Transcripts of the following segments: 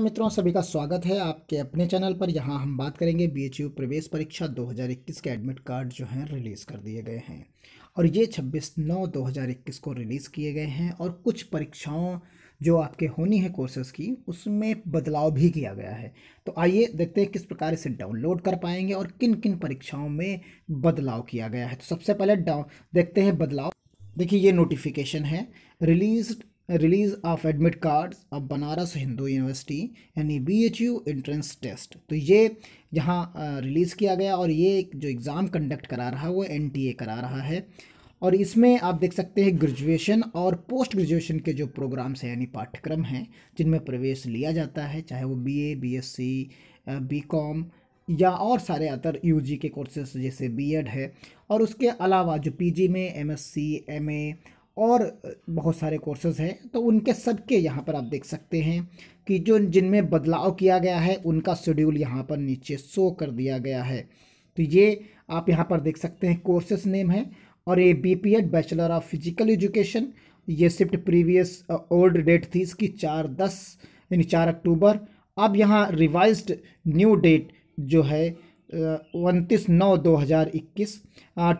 मित्रों, सभी का स्वागत है आपके अपने चैनल पर। यहाँ हम बात करेंगे बीएचयू प्रवेश परीक्षा 2021 के एडमिट कार्ड जो हैं रिलीज़ कर दिए गए हैं। और ये 26 नौ 2021 को रिलीज़ किए गए हैं और कुछ परीक्षाओं जो आपके होनी है कोर्सेज़ की, उसमें बदलाव भी किया गया है। तो आइए देखते हैं किस प्रकार इसे डाउनलोड कर पाएँगे और किन किन परीक्षाओं में बदलाव किया गया है। तो सबसे पहले देखते हैं बदलाव। देखिए, ये नोटिफिकेशन है। Release release of admit cards of Banaras Hindu university यानी B H U entrance test तो ये यहाँ रिलीज़ किया गया और ये जो एग्ज़ाम कंडक्ट करा रहा है, वो एन टी ए करा रहा है। और इसमें आप देख सकते हैं ग्रेजुएशन और पोस्ट ग्रेजुएशन के जो प्रोग्राम्स हैं, यानी पाठ्यक्रम हैं, जिनमें प्रवेश लिया जाता है, चाहे वो B A B S C B com या और सारे अदर यू जी के कोर्सेज जैसे बी एड है। और उसके अलावा जो पी जी में एम एस और बहुत सारे कोर्सेज़ हैं। तो उनके सबके यहाँ पर आप देख सकते हैं कि जो जिनमें बदलाव किया गया है, उनका शेड्यूल यहाँ पर नीचे शो कर दिया गया है। तो ये आप यहाँ पर देख सकते हैं कोर्सेस नेम है और ये B P Ed bachelor of physical education ये शिफ्ट प्रीवियस ओल्ड डेट थी इसकी चार दस, यानी चार अक्टूबर। अब यहाँ रिवाइज्ड न्यू डेट जो है उनतीस नौ दो हज़ार इक्कीस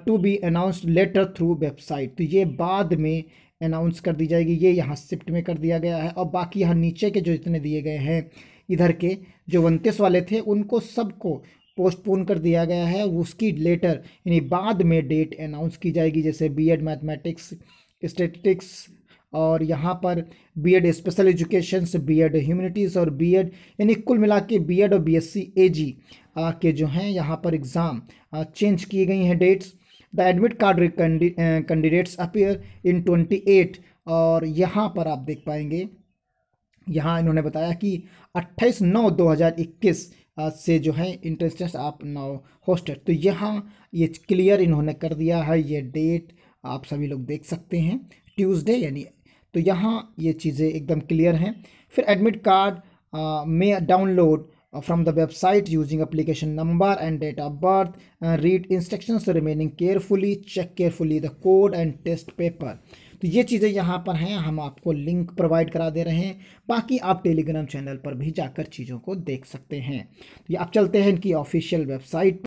to be announced later through website तो ये बाद में अनाउंस कर दी जाएगी। ये यहाँ शिफ्ट में कर दिया गया है। और बाकी यहाँ नीचे के जो इतने दिए गए हैं, इधर के जो उनतीस वाले थे, उनको सबको पोस्टपोन कर दिया गया है। उसकी लेटर यानी बाद में डेट अनाउंस की जाएगी। जैसे बी एड मैथमेटिक्स स्टेटिक्स और यहाँ पर B Ed special education B Ed humanities और बी एड यानी कुल मिला के बी और बी एस के जो हैं, यहाँ पर एग्ज़ाम चेंज किए गई हैं dates the admit card candidates appear in twenty eight और यहाँ पर आप देख पाएँगे, यहाँ इन्होंने बताया कि अट्ठाईस नौ दो हज़ार इक्कीस से जो है इंटरेस्ट आप नाउ होस्टेड तो यहाँ ये क्लियर इन्होंने कर दिया है, ये डेट आप सभी लोग देख सकते हैं. ट्यूसडे यानी तो यहाँ ये चीज़ें एकदम क्लियर हैं। फिर एडमिट कार्ड में download the website using application number and date of birth uh, read instructions remaining carefully check carefully the code and test paper. तो ये चीज़ें यहाँ पर हैं हम आपको लिंक प्रोवाइड करा दे रहे हैं। बाकी आप टेलीग्राम चैनल पर भी जाकर चीज़ों को देख सकते हैं। तो ये आप चलते हैं इनकी ऑफिशियल वेबसाइट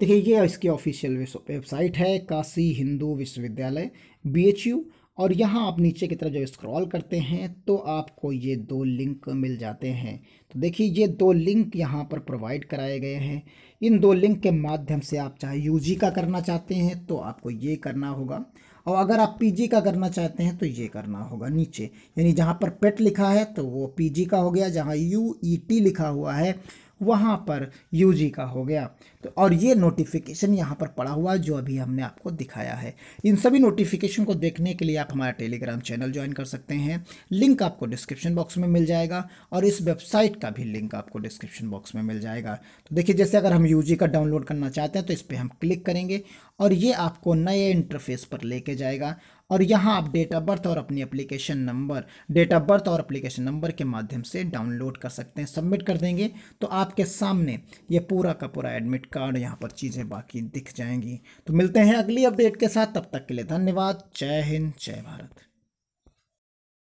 देखिए ये इसकी ऑफिशियल वेबसाइट है काशी हिंदू विश्वविद्यालय बी एच यू और यहाँ आप नीचे की तरफ़ जब स्क्रॉल करते हैं तो आपको ये दो लिंक मिल जाते हैं। तो देखिए, ये दो लिंक यहाँ पर प्रोवाइड कराए गए हैं। इन दो लिंक के माध्यम से आप चाहे यूजी का करना चाहते हैं तो आपको ये करना होगा। और अगर आप पीजी का करना चाहते हैं तो ये करना होगा नीचे। यानी जहाँ पर पेट लिखा है तो वो पीजी का हो गया, जहाँ यू ई टी लिखा हुआ है। वहाँ पर यूजी का हो गया। तो और ये नोटिफिकेशन यहाँ पर पड़ा हुआ जो अभी हमने आपको दिखाया है। इन सभी नोटिफिकेशन को देखने के लिए आप हमारा टेलीग्राम चैनल ज्वाइन कर सकते हैं। लिंक आपको डिस्क्रिप्शन बॉक्स में मिल जाएगा और इस वेबसाइट का भी लिंक आपको डिस्क्रिप्शन बॉक्स में मिल जाएगा। तो देखिए, जैसे अगर हम यूजी का डाउनलोड करना चाहते हैं तो इस पर हम क्लिक करेंगे और ये आपको नए इंटरफेस पर लेके जाएगा। और यहाँ आप डेट ऑफ़ बर्थ और अपनी application number date of birth और एप्लीकेशन नंबर के माध्यम से डाउनलोड कर सकते हैं सबमिट कर देंगे। तो आपके सामने ये पूरा का पूरा एडमिट कार्ड यहाँ पर चीज़ें बाकी दिख जाएँगी। तो मिलते हैं अगली अपडेट के साथ। तब तक के लिए धन्यवाद। जय हिंद, जय भारत।